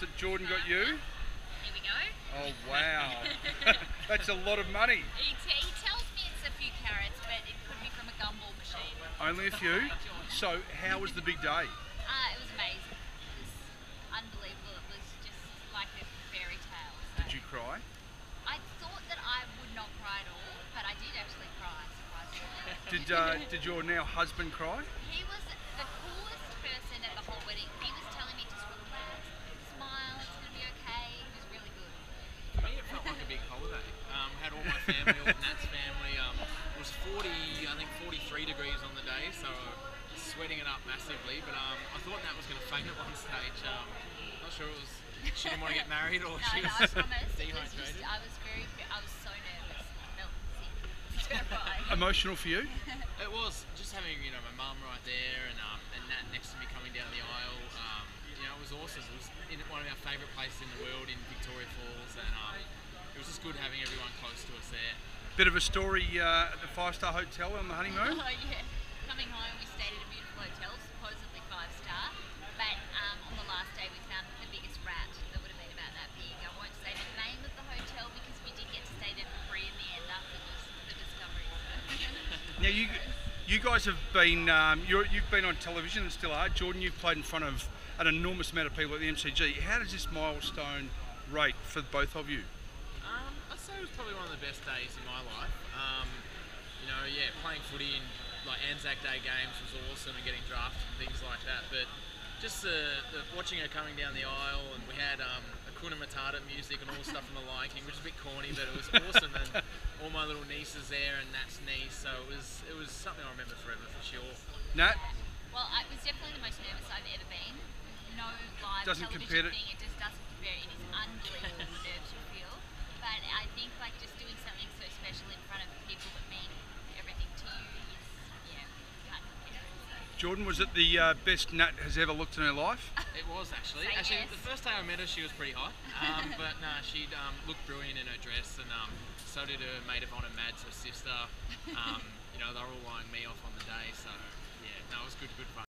that Jordan got you? Here we go. Oh wow, that's a lot of money. He, he tells me it's a few carats, but it could be from a gumball machine. Only a few. So how was the big day? Uh, it was amazing. It was unbelievable. It was just like a fairy tale. So Did you cry? I thought that I would not cry at all, but I did actually cry, surprisingly. Did uh, did your now husband cry? He was my family, all Nat's family. Um, it was 40, I think 43 degrees on the day, so sweating it up massively. But um, I thought Nat was going to faint at one stage. Um, not sure it was she didn't want to get married or No, she no, was I promise. It was dehydrated. just, I was very, I was so nervous. I felt. Terrified. Emotional for you? It was just having you know my mum right there and um, and Nat next to me coming down the aisle. Um, you know, it was awesome. It was in one of our favourite places in the world in Victoria Falls, and um, it was just good having everyone close to us there. Bit of a story uh, at the five star hotel on the honeymoon. Oh yeah. Coming home, we stayed at a beautiful hotel, supposedly five star. But um, on the last day, we found the biggest rat that would have been about that big. I won't say the name of the hotel because we did get to stay there for free in the end after the, the discovery. So. Now you you guys have been um, you're, you've been on television and still are. Jordan, you've played in front of an enormous amount of people at the MCG. How does this milestone rate for both of you? Um, I'd say it was probably one of the best days in my life. Um, you know, yeah, playing footy in like Anzac Day games was awesome and getting drafted and things like that. But just the, the watching her coming down the aisle and we had um, Hakuna Matata music and all the stuff from The Lion King, which is a bit corny, but it was awesome. and all my little nieces there and Nat's niece, so it was it was something I remember forever for sure. Nat, Well, it was definitely the most nervous I've ever been. No live Doesn't television compare to- thing, it just doesn't compare. It is unbelievable Jordan, was it the uh, best Nat has ever looked in her life? It was actually. Say actually, yes. the first day I met her, she was pretty hot. Um, but no, she um, looked brilliant in her dress, and um, so did her maid of honour, Mads, her sister. Um, you know, they were all eyeing me off on the day, so yeah, no, it was good, good fun.